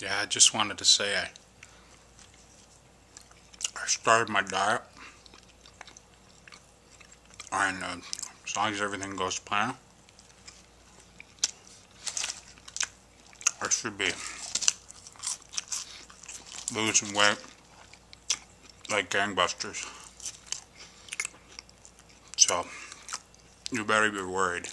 Yeah, I just wanted to say I, I started my diet. And uh, as long as everything goes to plan, I should be losing weight like gangbusters. So, you better be worried.